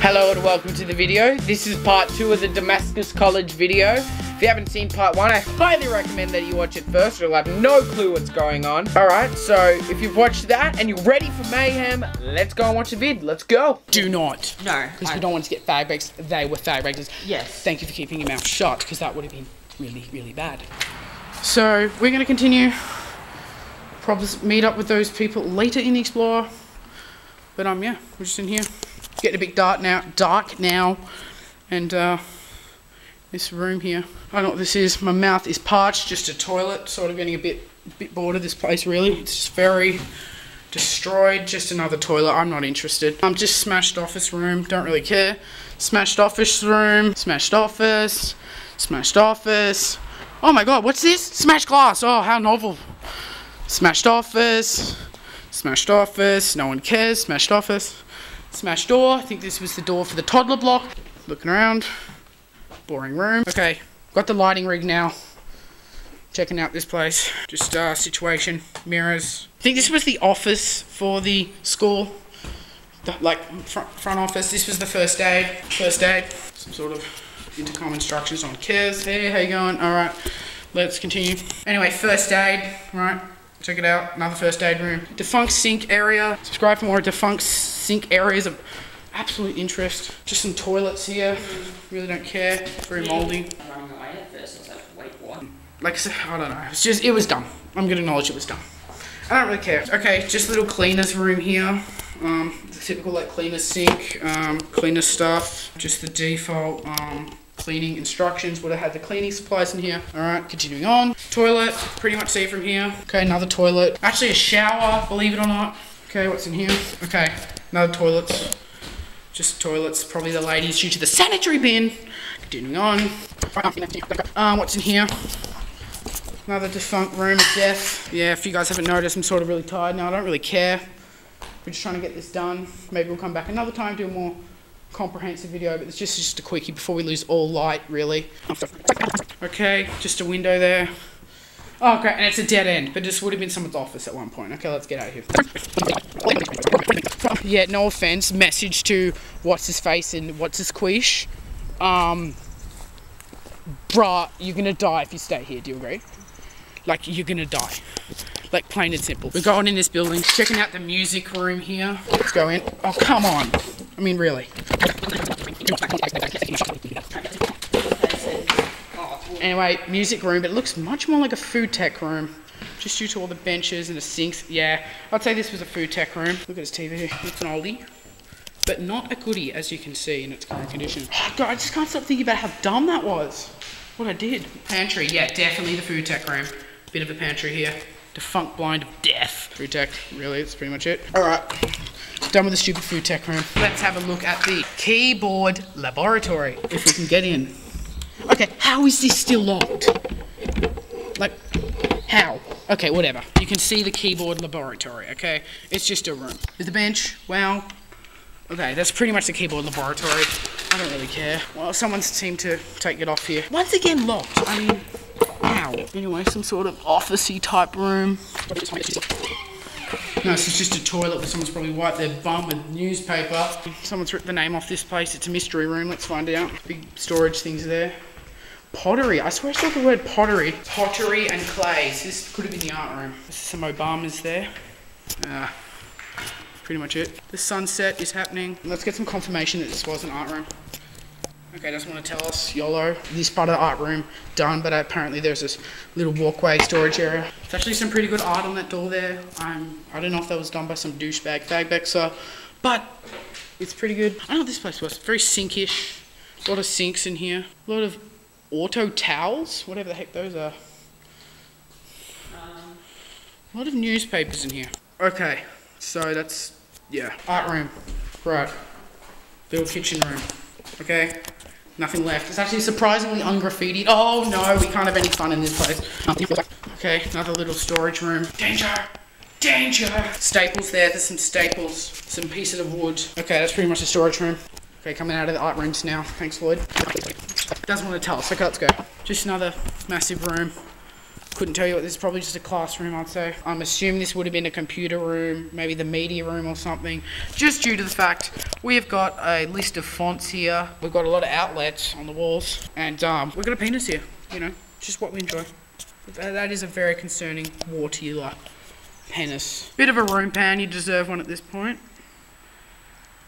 Hello and welcome to the video. This is part two of the Damascus College video. If you haven't seen part one, I highly recommend that you watch it first. You'll have no clue what's going on. Alright, so if you've watched that and you're ready for mayhem, let's go and watch the vid. Let's go. Do not. No. Because we don't want to get fag breaks. They were fagbexers. Yes. Thank you for keeping your mouth shut, because that would have been really, really bad. So, we're going to continue. Probably meet up with those people later in the Explorer. But, um, yeah, we're just in here. Getting a bit dark now. Dark now. And, uh, this room here. I don't know what this is. My mouth is parched. Just a toilet. Sort of getting a bit, bit bored of this place, really. It's very destroyed. Just another toilet. I'm not interested. I'm just smashed office room. Don't really care. Smashed office room. Smashed office. Smashed office. Oh my god, what's this? Smashed glass. Oh, how novel. Smashed office. Smashed office. No one cares. Smashed office. Smashed door. I think this was the door for the toddler block. Looking around. Boring room. Okay, got the lighting rig now. Checking out this place. Just uh, situation, mirrors. I think this was the office for the school. The, like front, front office. This was the first aid. First aid. Some sort of intercom instructions on cares. Hey, how you going? All right, let's continue. Anyway, first aid. Right, check it out. Another first aid room. Defunct sink area. Subscribe for more defunct sink areas of absolute interest. Just some toilets here. Really don't care. Very moldy. like. I said, I don't know. It's just, it was dumb. I'm gonna acknowledge it was dumb. I don't really care. Okay, just a little cleaner's room here. Um, the typical like cleaner sink, um, cleaner stuff. Just the default um, cleaning instructions. Would have had the cleaning supplies in here. All right, continuing on. Toilet, pretty much see from here. Okay, another toilet. Actually, a shower. Believe it or not. Okay, what's in here? Okay, another toilets. Just toilets. Probably the ladies due to the sanitary bin. Continuing on. Um, what's in here? Another defunct room of death. Yeah, if you guys haven't noticed, I'm sort of really tired now. I don't really care. We're just trying to get this done. Maybe we'll come back another time, do a more comprehensive video, but it's just, just a quickie before we lose all light, really. Okay, just a window there. Oh, great, and it's a dead end, but this would have been someone's office at one point. Okay, let's get out of here. Yeah, no offense. Message to what's his face and what's his quiche. Um, bruh, you're gonna die if you stay here. Do you agree? Like you're gonna die. Like plain and simple. We're going in this building, checking out the music room here. Let's go in. Oh come on. I mean really. Anyway, music room, but it looks much more like a food tech room. Just due to all the benches and the sinks. Yeah, I'd say this was a food tech room. Look at this TV. It's an oldie. But not a goodie, as you can see in its current condition. Oh, God, I just can't stop thinking about how dumb that was. What I did. Pantry, yeah, definitely the food tech room. Bit of a pantry here. Defunct blind of death. Food tech, really, that's pretty much it. Alright, done with the stupid food tech room. Let's have a look at the keyboard laboratory, if we can get in. Okay, how is this still locked? Like, how? Okay, whatever. You can see the keyboard laboratory, okay? It's just a room. Is the bench? Well, okay, that's pretty much the keyboard laboratory. I don't really care. Well, someone seemed to take it off here. Once again locked. I mean, how? Anyway, some sort of officey type room. No, this is just a toilet where someone's probably wiped their bum with newspaper. Someone's ripped the name off this place. It's a mystery room. Let's find out. Big storage things there. Pottery. I swear I saw the word pottery. Pottery and clays. This could have been the art room. This is some Obamas there. Ah, pretty much it. The sunset is happening. Let's get some confirmation that this was an art room. Okay, doesn't want to tell us, YOLO. This part of the art room done, but apparently there's this little walkway storage area. It's actually some pretty good art on that door there. Um, I don't know if that was done by some douchebag fagbexer, but it's pretty good. I don't know what this place was. Very sinkish. A lot of sinks in here. A lot of auto towels, whatever the heck those are. A lot of newspapers in here. Okay, so that's, yeah, art room. Right. Little kitchen room. Okay, nothing left. It's actually surprisingly ungraffitied. Oh no, we can't have any fun in this place. Okay, another little storage room. Danger! Danger! Staples there, there's some staples, some pieces of wood. Okay, that's pretty much the storage room. Okay, coming out of the art rooms now. Thanks, Lloyd. Doesn't want to tell us. Okay, let's go. Just another massive room. Couldn't tell you what this is probably just a classroom, I'd say. I'm assuming this would have been a computer room, maybe the media room or something, just due to the fact we have got a list of fonts here. We've got a lot of outlets on the walls, and um, we've got a penis here, you know, just what we enjoy. That is a very concerning wartula penis. Bit of a room pan, you deserve one at this point.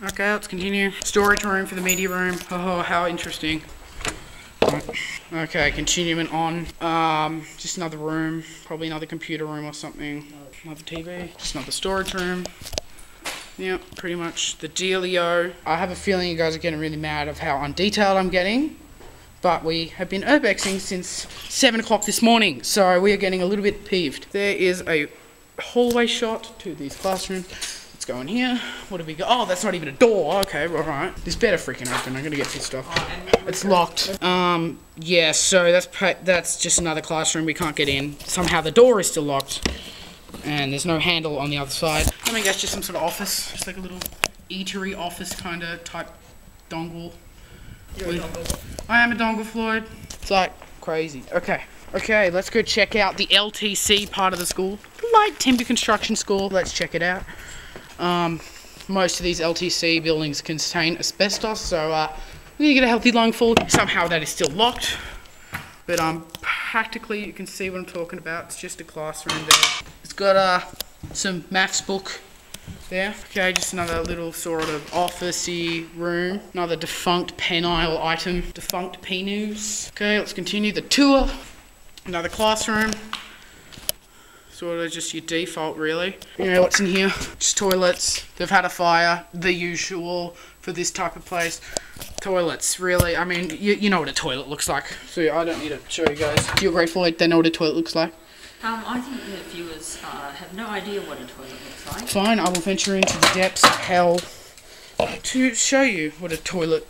Okay, let's continue. Storage room for the media room. Oh, how interesting. Okay, continuing on. Um, just another room, probably another computer room or something. Another TV, just another storage room. Yeah, pretty much the dealio. I have a feeling you guys are getting really mad of how undetailed I'm getting, but we have been urbexing since seven o'clock this morning, so we are getting a little bit peeved. There is a hallway shot to these classrooms. Let's go in here. What have we got? Oh, that's not even a door. Okay, all right. This better freaking open. I'm gonna get pissed off. It's locked. Um, yeah. So that's that's just another classroom. We can't get in. Somehow the door is still locked, and there's no handle on the other side. I think that's just some sort of office, just like a little eatery office kind of type dongle. I am a dongle, Floyd. It's like crazy. Okay. Okay, let's go check out the LTC part of the school. Light Timber Construction School. Let's check it out. Um, most of these LTC buildings contain asbestos, so uh, gonna get a healthy lungful. Somehow that is still locked, but um, practically you can see what I'm talking about. It's just a classroom there. It's got uh, some maths book there. Okay, just another little sort of officey room. Another defunct penile item. Defunct penus. Okay, let's continue the tour. Another classroom. Sort of just your default, really. You know what's in here? Just toilets. They've had a fire. The usual for this type of place. Toilets, really. I mean, you, you know what a toilet looks like. So I don't need to show you guys. You're grateful they know what a toilet looks like. Um, I think the viewers uh, have no idea what a toilet looks like. Fine, I will venture into the depths of hell to show you what a toilet.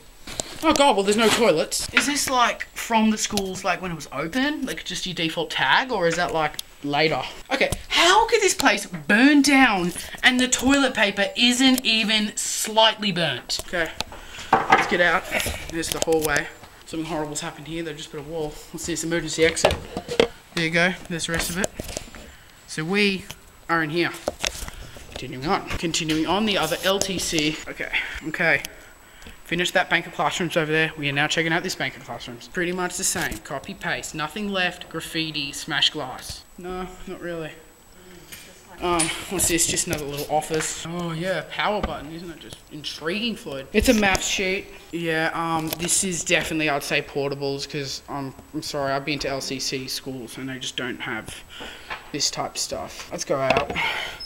Oh god, well there's no toilets. Is this like from the schools like when it was open? Like just your default tag or is that like later? Okay, how could this place burn down and the toilet paper isn't even slightly burnt? Okay, let's get out. There's the hallway. Something horrible's happened here. They've just put a wall. Let's see this emergency exit. There you go. There's the rest of it. So we are in here. Continuing on. Continuing on the other LTC. Okay. Okay. Finished that bank of classrooms over there. We are now checking out this bank of classrooms. Pretty much the same. Copy paste. Nothing left. Graffiti. Smash glass. No, not really. Um, what's this? Just another little office. Oh yeah, power button, isn't it? Just intriguing, Floyd. It's a math sheet. Yeah. Um, this is definitely I'd say portables because um, I'm sorry, I've been to LCC schools and they just don't have this type of stuff. Let's go out.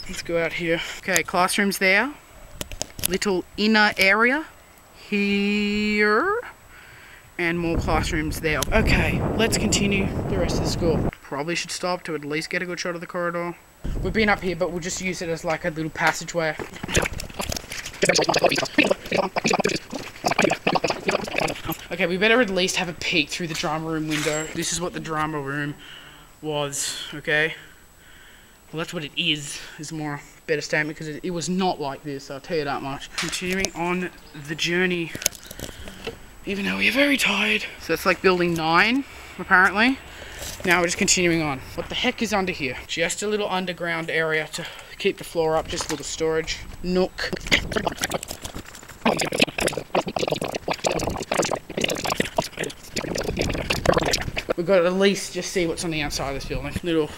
Let's go out here. Okay, classrooms there. Little inner area here. And more classrooms there. Okay, let's continue the rest of the school. Probably should stop to at least get a good shot of the corridor. We've been up here, but we'll just use it as like a little passageway. Okay, we better at least have a peek through the drama room window. This is what the drama room was, okay? Well, that's what it is, is more better statement because it, it was not like this, I'll tell you that much. Continuing on the journey, even though we are very tired. So that's like building nine, apparently. Now we're just continuing on. What the heck is under here? Just a little underground area to keep the floor up, just a little storage nook. We've got to at least just see what's on the outside of this building. Little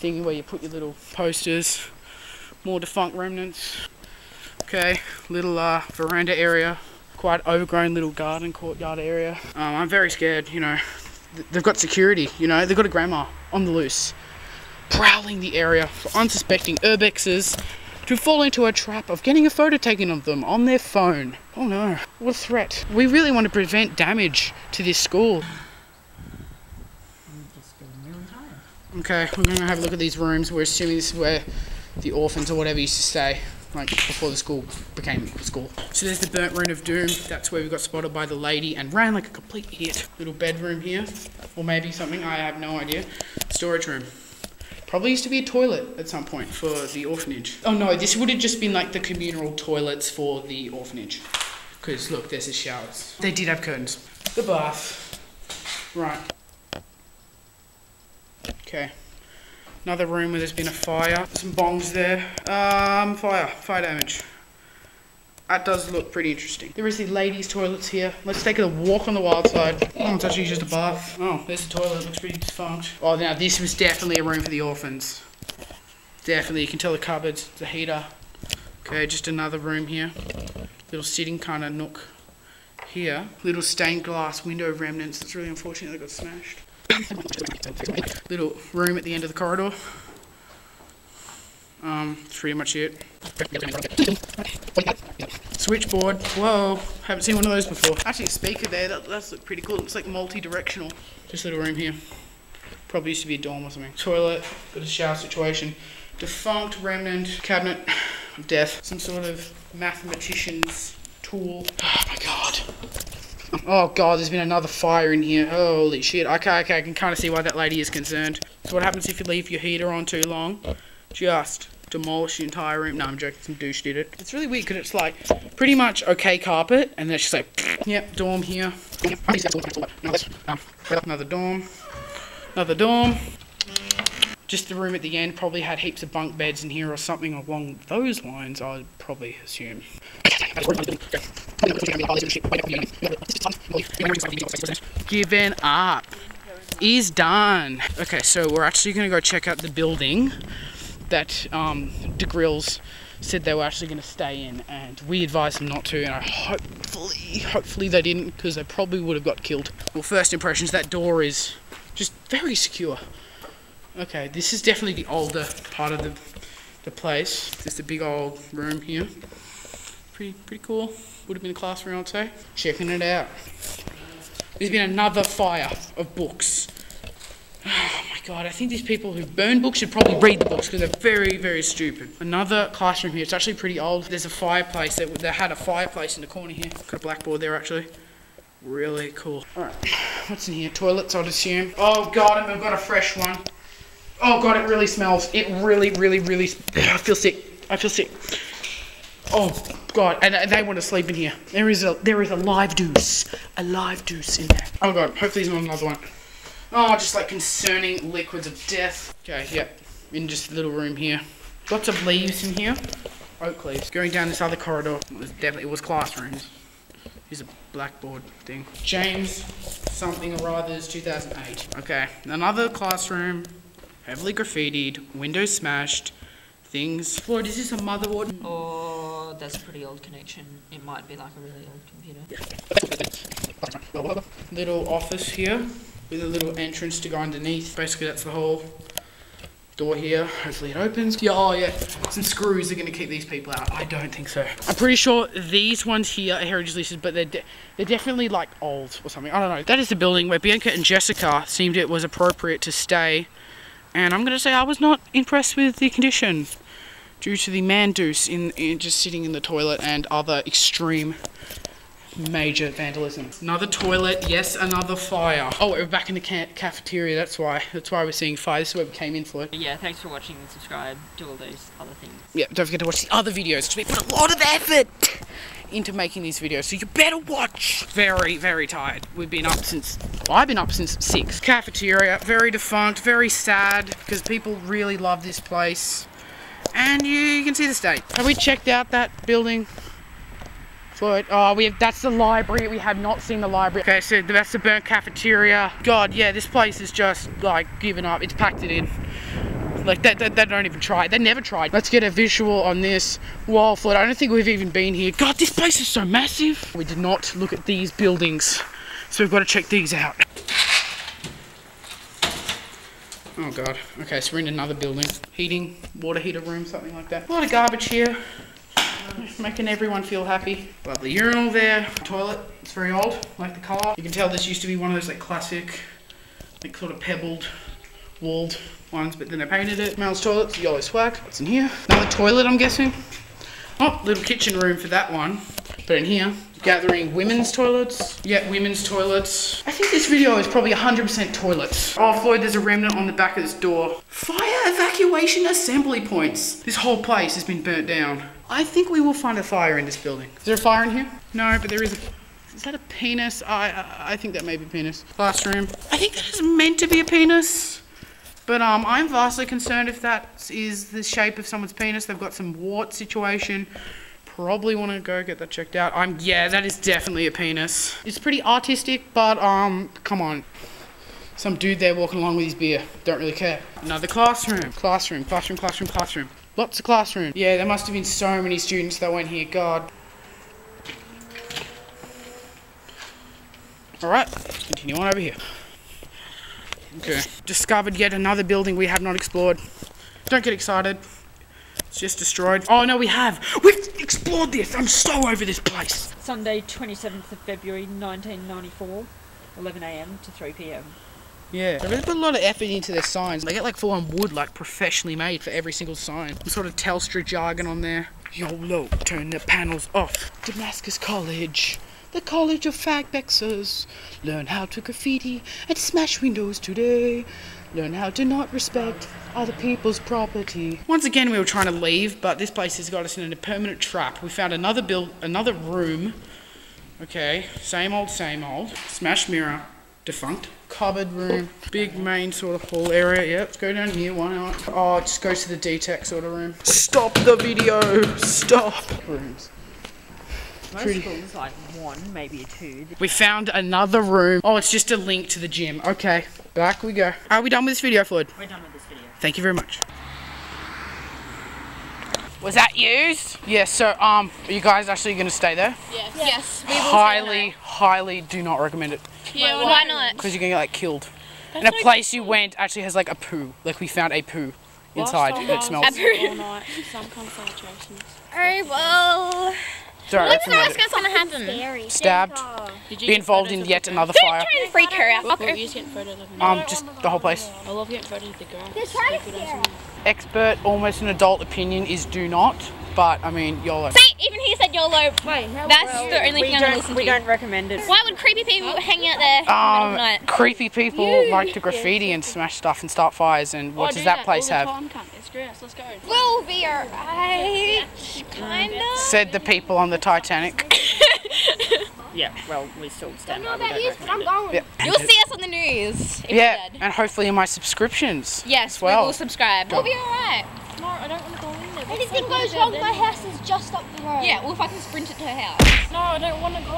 thingy where you put your little posters. More defunct remnants. Okay, little uh, veranda area. Quite overgrown little garden courtyard area. Um, I'm very scared, you know. Th- They've got security, you know. They've got a grandma on the loose. Prowling the area for unsuspecting urbexes to fall into a trap of getting a photo taken of them on their phone. Oh no, what a threat. We really want to prevent damage to this school. Okay, we're going to have a look at these rooms. We're assuming this is where the orphans or whatever used to stay, like before the school became school. So there's the burnt room of doom. That's where we got spotted by the lady and ran like a complete idiot. Little bedroom here, or maybe something, I have no idea. Storage room. Probably used to be a toilet at some point for the orphanage. Oh no, this would have just been like the communal toilets for the orphanage. Because look, there's the showers. They did have curtains. The bath. Right. Okay. Another room where there's been a fire. Some bongs there. Um, fire. Fire damage. That does look pretty interesting. There is the ladies' toilets here. Let's take a walk on the wild side. Oh, it's actually just a bath. Oh, there's the toilet. It Looks pretty defunct. Oh, now this was definitely a room for the orphans. Definitely. You can tell the cupboards, the heater. Okay, just another room here. Little sitting kind of nook here. Little stained glass window remnants. That's really unfortunate they got smashed. Little room at the end of the corridor. Um, that's pretty much it. Switchboard. Whoa, haven't seen one of those before. Actually, a speaker there. That does look pretty cool. Looks like multi-directional. Just little room here. Probably used to be a dorm or something. Toilet. Got a shower situation. Defunct remnant cabinet death. Some sort of mathematician's tool. Oh god. There's been another fire in here. Holy shit. Okay, okay, I can kind of see why that lady is concerned. So what happens if you leave your heater on too long? Just demolish the entire room. No, I'm joking. Some douche did it. It's really weird because it's like pretty much okay carpet, and then it's just like, yep, dorm here. Um, another dorm. Another dorm. Just the room at the end probably had heaps of bunk beds in here or something along those lines, I'd probably assume. Given up. Is done. Okay, so we're actually going to go check out the building that um, DeGrills said they were actually going to stay in, and we advised them not to, and I hopefully, hopefully they didn't, because they probably would have got killed. Well, first impressions, that door is just very secure. Okay, this is definitely the older part of the the place. Just a big old room here. Pretty pretty cool. Would have been a classroom, I'd say. Checking it out. There's been another fire of books. Oh my god, I think these people who burn books should probably read the books because they're very, very stupid. Another classroom here. It's actually pretty old. There's a fireplace. They, they had a fireplace in the corner here. Got a blackboard there actually. Really cool. Alright, what's in here? Toilets, I'd assume. Oh god, and we've got a fresh one. Oh god, it really smells. It really, really, really. I feel sick. I feel sick. Oh god, and, they want to sleep in here. There is a there is a live deuce, a live deuce in there. Oh god, hopefully there's not another one. Oh, just like concerning liquids of death. Okay, yep, in just a little room here. Lots of leaves in here. Oak leaves. Going down this other corridor. It was definitely it was classrooms. Here's a blackboard thing. James something or other's 2008. Okay, another classroom heavily graffitied, windows smashed, things. Floyd, is this a motherboard? Oh, that's a pretty old connection. It might be like a really old computer. Little office here with a little entrance to go underneath. Basically, that's the whole door here. Hopefully, it opens. Yeah, oh yeah, some screws are going to keep these people out. I don't think so. I'm pretty sure these ones here are heritage listed, but they're de they're definitely like old or something. I don't know. That is the building where Bianca and Jessica seemed it was appropriate to stay and I'm going to say I was not impressed with the condition due to the mandus in, in just sitting in the toilet and other extreme major vandalism. Another toilet, yes, another fire. Oh, we're back in the ca cafeteria, that's why. That's why we're seeing fire. This is where we came in for it. Yeah, thanks for watching and subscribe. Do all those other things. Yeah, don't forget to watch the other videos because we put a lot of effort into making these videos, so you better watch. Very, very tired. We've been up since, well, I've been up since 6. Cafeteria, very defunct, very sad, because people really love this place. And you, you can see the state. Have we checked out that building? Floyd, oh, we have, that's the library. We have not seen the library. Okay, so that's the burnt cafeteria. God, yeah, this place is just, like, giving up. It's packed it in. Like, that, they, they, don't even try. They never tried. Let's get a visual on this wall flood. I don't think we've even been here. God, this place is so massive. We did not look at these buildings. So we've got to check these out. Oh god. Okay, so we're in another building. Heating, water heater room, something like that. A lot of garbage here. Making everyone feel happy. Lovely urinal there. Toilet. It's very old, like the colour. You can tell this used to be one of those like classic, like sort of pebbled, walled ones, but then they painted it. Male's toilet, yellow swag. What's in here? Another toilet, I'm guessing. Oh, little kitchen room for that one. But in here, gathering women's toilets. Yeah, women's toilets. I think this video is probably 100% toilets. Oh, Floyd, there's a remnant on the back of this door. Fire evacuation assembly points. This whole place has been burnt down. I think we will find a fire in this building. Is there a fire in here? No, but there is a... Is that a penis? I, I, I think that may be penis. Classroom. I think that is meant to be a penis. But um, I'm vastly concerned if that is the shape of someone's penis. They've got some wart situation. Probably want to go get that checked out. I'm yeah, that is definitely a penis. It's pretty artistic, but um, come on. Some dude there walking along with his beer. Don't really care. Another classroom. Classroom, classroom, classroom, classroom. Lots of classroom. Yeah, there must have been so many students that went here. God. Alright, continue on over here. Okay. Discovered yet another building we have not explored. Don't get excited. It's just destroyed. Oh no, we have! We've explored this! I'm so over this place! Sunday, 27th of February 1994, 11am to 3pm. Yeah. They really put a lot of effort into their signs. They get like full on wood, like professionally made for every single sign. Some sort of Telstra jargon on there. YOLO, turn the panels off. Damascus College. The College of Fagbexers. Learn how to graffiti and smash windows today. Learn how to not respect other people's property. Once again, we were trying to leave, but this place has got us in a permanent trap. We found another build, another room. Okay, same old, same old. Smash mirror, defunct. Cupboard room, big main sort of hall area. Yeah, let's go down here. Why not? Oh, it just go to the D-Tech sort of room. Stop the video. Stop. Rooms. Most Pretty- schools like one, maybe a two. We found another room. Oh, it's just a link to the gym. Okay, back we go. Are we done with this video, Floyd? We're done with this video. Thank you very much. Was that used? Yes. so, um, are you guys actually going to stay there? Yes. Yes. We will highly, highly do not recommend it Yeah, why not? because you're going to get like killed. And a place you went actually has like a poo. Like we found a poo inside that smells. All night, some concentrations. Oh well. Don't What's the recommend worst it. that's gonna happen? Stabbed. Did you Be involved in yet the another Don't fire. try and freak her out, What were fucker. you getting photos of? him? Um, just the whole place. I love getting photos of the girl. Just try to They could scare have Expert, almost an adult opinion is do not. But I mean, YOLO. See, even he said YOLO. Wait, how That's the only thing I'm gonna don't, listen we to. don't recommend it. Why would creepy people hang out there in the the Um, night? creepy people like to graffiti and smash stuff and start fires. And what Oh, does do that place have? the time, cunt. It's gross. Let's go. We'll be alright. Kinda. Said the people on the Titanic. Yeah, well, we still stand by. know We about don't you, but I'm going. Yeah. You'll see us on the news. If Yeah, You're dead. and hopefully in my subscriptions. Yes, as well. we will subscribe. We'll be alright. No, I don't want to go in there. What's Anything goes wrong, my house is just up the road. Yeah, we'll fucking sprint it to her house. No, I don't want to go.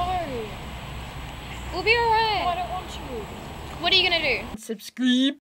We'll be No, I alright. don't want to. What are you gonna do? Subscribe.